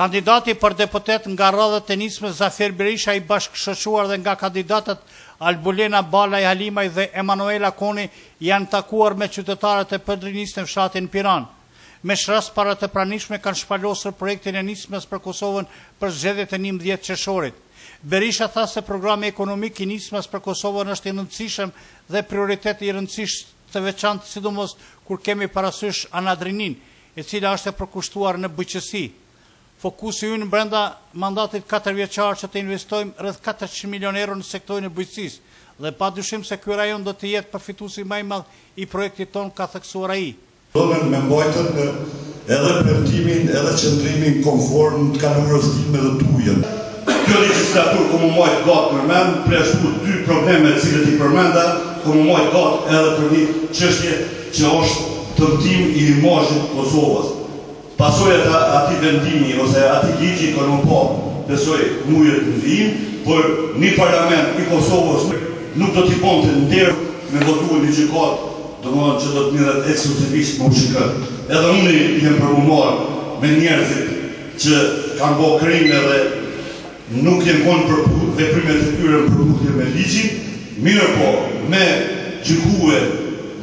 Kandidati për deputet nga radhët e Nismës Zafir Berisha i bashkëshoquar dhe nga kandidatët Albulena Balaj Halimaj dhe Emanuela Koni janë takuar me qytetarët e Podrimes në fshatin Piranë. Me ç'rast para të pranishmëve kanë shpalosur projektin e Nismës për Kosovën për zgjedhjet e njëmbëdhjetë qershorit. Berisha tha se programi ekonomik i Nismës për Kosovën është i rëndësishëm dhe prioritet i rëndësisë së veçantë sidomos kur kemi parasysh Anadrininë e cila është e përkushtuar në bujqësi. Fokusi ynë brenda mandatit katërvjeçar që të investojmë rreth katërqind milionë euro në sektorin e bujqësisë dhe padyshim se ky rajon do të jetë përfituesi më i madh i projektit tonë, ka theksuar ai. Domethënë e mbajta edhe premtimin edhe qëndrimin konform të kaluarës time dhe tuaj. Kjo legjislaturë kom u majtë gati përmend, përjashtu dy problemet të cilët i përmenda, kom u majtë gati edhe për ni çështje, që është dëmtim i imazhit të Kosovës. Pasojat e atij vendimi ose atij ligji kena me pa, besoj, mujt në vijim, por ni parlament i Kosovës nuk do t'i bonte nder me votu ni gjykatë, domethënë që do të merret ekskluzivisht me UÇK. Edhe unë jem për mu marrë me njerëzit që kanë bo krime dhe. Nuk jenë konë veprimet e tyre në përputhje me ligjin, mirëpo me gjykue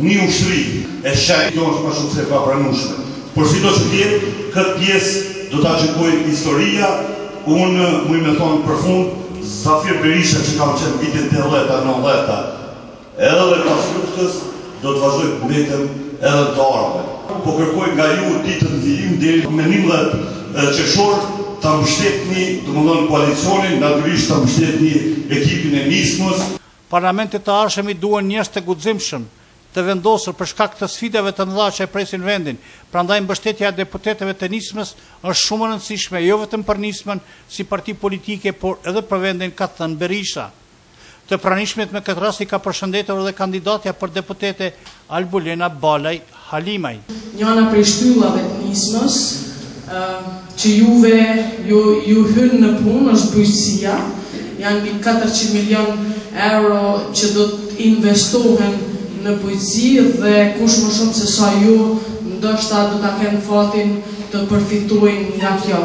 ni ushtri të shenjtë. Kjo është ma shumë se e papranueshme. Por sido që të jetë, këtë pjesë do ta gjykojë historia. Unë muj me thonë për fund, Zafir Berisha që kam qenë vitet tetëdhjeta, nëntëdhjeta, Edhe edhe pas luftës do të vazhdoj të mbetem edhe në të ardhmen. Po kërkoj nga ju ditët në vijim deri me njëmbëdhjetë qershor ta mbështetni, domethënë koalicionin, natyrisht ta mbështetni ekipin e Nismës. Parlamentit të ardhshëm i duhen njerëz të guximshëm, të vendosur për shkak të sfidave të mëdha që e presin vendin, prandaj mbështetja e deputetëve të Nismës është shumë e rëndësishme jo vetëm për Nismën si parti politike por edhe për vendin ka thënë Berisha. Të pranishmit me këtë rast i ka përshëndetur edhe kandidatja për deputete Albulena Balaj Halimaj. Njëra prej shtyllave të Nismës që juve ju hyn në punë është bujqësia, janë mbi katërqind milionë euro që do të investohen në bujqësi dhe kush më shumë se sa ju ndoshta do ta kenë fatin të përfitojnë nga kjo.